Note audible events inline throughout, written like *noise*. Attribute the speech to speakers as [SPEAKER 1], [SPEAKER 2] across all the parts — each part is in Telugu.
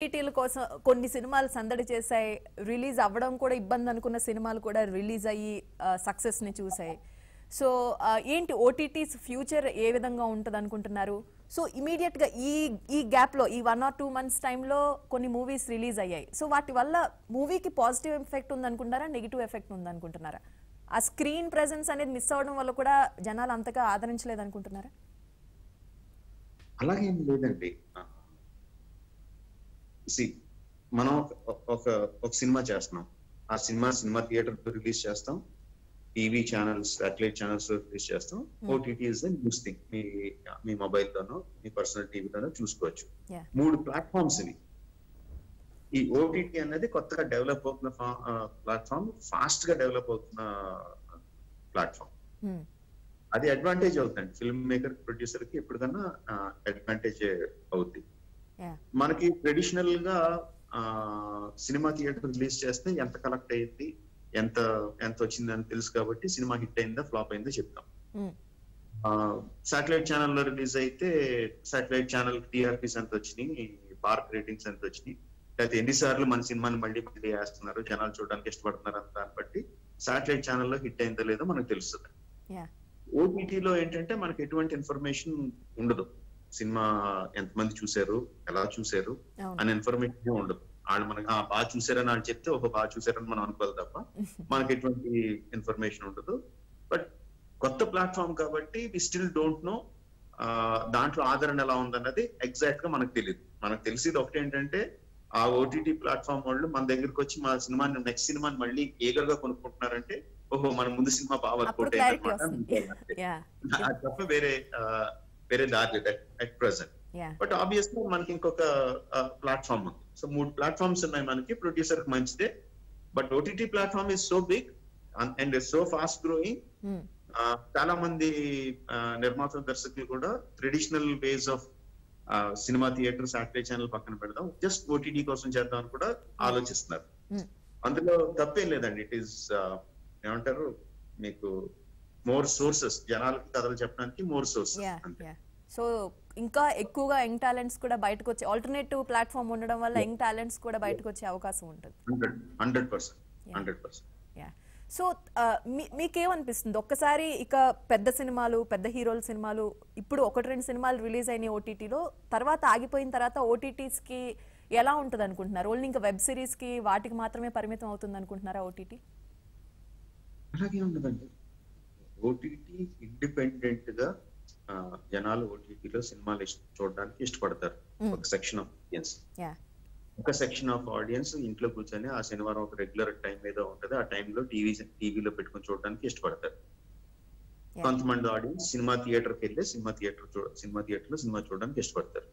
[SPEAKER 1] ఓటీటీల కోసం కొన్ని సినిమాలు సందడి చేశాయి. రిలీజ్ అవ్వడం కూడా ఇబ్బంది అనుకున్న సినిమాలు కూడా రిలీజ్ అయ్యి సక్సెస్ని చూసాయి సో ఏంటి ఓటీటీస్ ఫ్యూచర్ ఏ విధంగా ఉంటుంది అనుకుంటున్నారు సో ఇమీడియట్గా ఈ ఈ గ్యాప్లో ఈ వన్ ఆర్ టూ మంత్స్ టైంలో కొన్ని మూవీస్ రిలీజ్ అయ్యాయి. సో వాటి వల్ల మూవీకి పాజిటివ్ ఎఫెక్ట్ ఉంది అనుకుంటారా నెగిటివ్ ఎఫెక్ట్ ఉంది అనుకుంటున్నారా ఆ స్క్రీన్ ప్రెసెన్స్ అనేది మిస్ అవడం వల్ల కూడా జనాలు అంతగా ఆదరించలేదు అనుకుంటున్నారా
[SPEAKER 2] అలాగేం లేదండి. సి మనం ఒక- ఒక సినిమా చేస్తున్నాం. ఆ సినిమా సినిమా థియేటర్ రిలీజ్ చేస్తాం. TV channels satellite channels release చేస్తాం. OTT is the news thing. మీ మీ మొబైల్ లోనో మీ పర్సనల్ టీవీలోనో చూసుకోవచ్చు. మూడు ప్లాట్ఫామ్స్ ఇవి. ఈ ఓటీటీ అనేది కొత్తగా డెవలప్ అవుతున్న ప్లాట్ఫామ్ ఫాస్ట్గా డెవలప్ అవుతున్న ప్లాట్ఫామ్. అది అడ్వాంటేజ్ అవుతుంది. ఫిల్మ్ మేకర్ ప్రొడ్యూసర్కి ఎప్పటికన్నా అడ్వాంటేజ్ అవుద్ది.
[SPEAKER 1] యా
[SPEAKER 2] మనకి ట్రెడిషనల్గా సినిమా థియేటర్ రిలీజ్ చేస్తే ఎంత కలెక్ట్ అయింది ఎంత ఎంత వచ్చిందని తెలుసు కాబట్టి సినిమా హిట్ అయిందా ఫ్లాప్ అయిందా చెప్తాం. సాటిలైట్ ఛానల్లో రిలీజ్ అయితే సాటిలైట్ ఛానల్ టీఆర్పీస్ ఎంత వచ్చినాయి పార్క్ రేటింగ్స్ ఎంత వచ్చినాయి లేకపోతే ఎన్నిసార్లు మన సినిమాని మళ్ళీ మళ్ళీ వేస్తున్నారు జనాలు చూడడానికి ఇష్టపడుతున్నారు అంత దాన్ని బట్టి సాటిలైట్ ఛానల్లో హిట్ అయిందో లేదో మనకు తెలుస్తుంది. ఓటీటీలో ఏంటంటే మనకి ఎటువంటి ఇన్ఫర్మేషన్ ఉండదు. సినిమా ఎంతమంది చూశారు ఎలా చూశారు అనే ఇన్ఫర్మేషన్ ఉండదు. వాళ్ళు మనకి "ఆ, బాగా చూసారని వాళ్ళు చెప్తే ఒక బాగా చూసారని మనం అనుకోవాలి తప్ప *laughs* మనకి ఎటువంటి ఇన్ఫర్మేషన్ ఉండదు. బట్ కొత్త ప్లాట్ఫామ్ కాబట్టి వి స్టిల్ డోంట్ నో దాంట్లో ఆదరణ ఎలా ఉందన్నది ఎగ్జాక్ట్గా మనకు తెలియదు మనకు తెలిసేది ఒకటి ఏంటంటే ఆ ఓటీటీ ప్లాట్ఫామ్ వాళ్ళు మన దగ్గరికి వచ్చి మా సినిమాని నెక్స్ట్ సినిమాని మళ్ళీ ఏగర్గా కొనుక్కుంటున్నారంటే ఓహో మన ముందు సినిమా బాగా వర్కౌట్
[SPEAKER 1] యా *laughs*
[SPEAKER 2] అది తప్ప వేరే వేరే దారి అట్ ప్రెసెంట్ బట్ ఆబ్వియస్లీ మనకి ఇంకొక ప్లాట్ఫామ్ ఉంది. సో మూడు ప్లాట్ఫామ్స్ ఉన్నాయి మనకి ప్రొడ్యూసర్ మంచిదే. But OTT platform is so big and so fast growing చాలా మంది ఆ, నిర్మాతలు దర్శకులు కూడా traditional ways of cinema theatre satellite channel పక్కన పెడదాం. జస్ట్ ఓటీటీ కోసం చేద్దాం అని కూడా ఆలోచిస్తున్నారు. అందులో తప్పేం లేదండి. ఇట్ ఈస్ ఏమంటారు? మీకు మోర్ సోర్సెస్ జనాలకి కథలు చెప్పడానికి మోర్ సోర్సెస్ అంతే.
[SPEAKER 1] సో ఇంకా ఎక్కువగా యంగ్ టాలెంట్స్ కూడా బయటకు వచ్చే ఆల్టర్నేటివ్ ప్లాట్ఫామ్ ఉండడం వల్ల యంగ్ టాలెంట్స్ కూడా బయటకు వచ్చే అవకాశం ఉంటుంది.
[SPEAKER 2] Hundred hundred percent hundred percent.
[SPEAKER 1] Yeah so మీకేమనిపిస్తుంది? ఒక్కసారి ఇక పెద్ద సినిమాలు పెద్ద హీరోల సినిమాలు ఇప్పుడు ఒకటి రెండు సినిమాలు రిలీజ్ అయినాయి ఓటీటీలో తర్వాత ఆగిపోయిన తర్వాత ఓటీటీస్కి ఎలా ఉంటుంది అనుకుంటున్నారు ఓన్లీ ఇంకా వెబ్ సిరీస్కి వాటికి మాత్రమే పరిమితం అవుతుంది అనుకుంటున్నారా ఓటీటీ?
[SPEAKER 2] అలాగే ఉండదండి. ఓటీటీ ఇండిపెండెంట్గా జనాలు ఓటీటీలో సినిమాలు చూడడానికి ఇష్టపడతారు. ఒక సెక్షన్ ఆఫ్ ఆడియన్స్. ఒక సెక్షన్ ఆఫ్ ఆడియన్స్ ఇంట్లో కూర్చొని ఆ శనివారం ఒక రెగ్యులర్ టైం ఏదో ఉంటది. ఆ టైంలో టీవీ టీవీలో పెట్టుకొని చూడడానికి ఇష్టపడతారు. కొంతమంది ఆడియన్స్ సినిమా థియేటర్కి వెళ్ళి సినిమా థియేటర్ చూడ సినిమా థియేటర్లో సినిమా చూడడానికి ఇష్టపడతారు.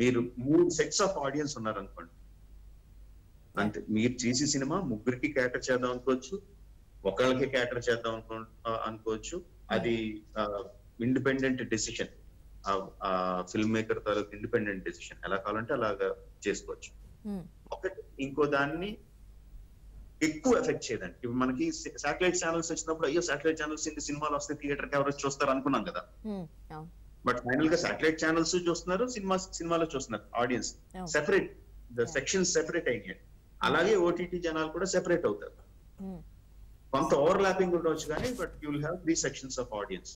[SPEAKER 2] మీరు మూడు సెట్స్ ఆఫ్ ఆడియన్స్ ఉన్నారనుకోండి. అంతే మీరు చేసే సినిమా ముగ్గురికి క్యాటర్ చేద్దాం అనుకోవచ్చు ఒకళ్ళకి క్యాటర్ చేద్దాం అనుకో అనుకోవచ్చు. అది ఇండిపెండెంట్ డెసిషన్. ఫిల్మ్ మేకర్ తాలూకు ఇండిపెండెంట్ డెసిషన్. ఎలా కావాలంటే అలాగా చేసుకోవచ్చు. ఒకటి ఇంకో దాన్ని ఎక్కువ ఎఫెక్ట్ చేయదండి. ఇప్పుడు మనకి సాటిలైట్ ఛానల్స్ వచ్చినప్పుడు అయ్యో సాటిలైట్ ఛానల్స్ ఇంటి సినిమాలు వస్తే థియేటర్కి ఎవరు చూస్తారు అనుకున్నాం కదా. బట్ ఫైనల్గా సాటిలైట్ ఛానల్స్ చూస్తున్నారు సినిమా సినిమాలో చూస్తున్నారు
[SPEAKER 1] audience.
[SPEAKER 2] Separate the sections separate అయినాయి. అలాగే ఓటీటీ జనాలు కూడా సెపరేట్ అవుతారు. కొంత ఓవర్లాపింగ్ ఉండవచ్చు కానీ but you will have three sections of audience